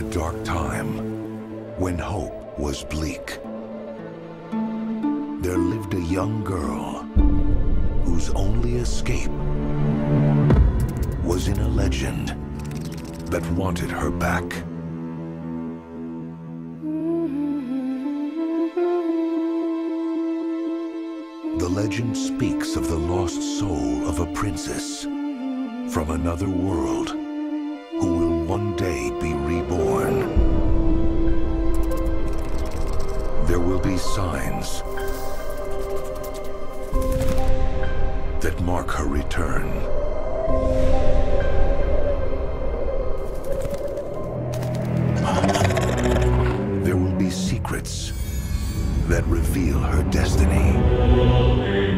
dark time, when hope was bleak, there lived a young girl whose only escape was in a legend that wanted her back. The legend speaks of the lost soul of a princess from another world who will one day be reborn. Be signs that mark her return. There will be secrets that reveal her destiny.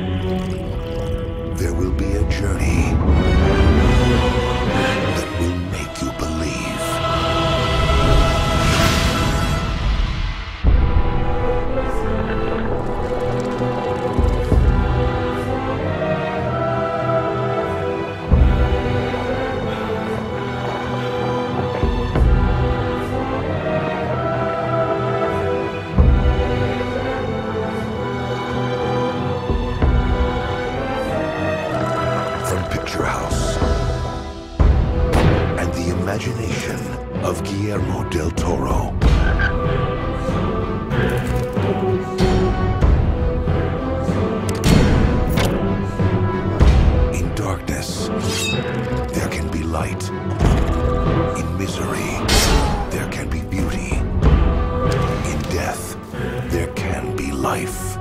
Picture House and the imagination of Guillermo del Toro. In darkness, there can be light. In misery, there can be beauty. In death, there can be life.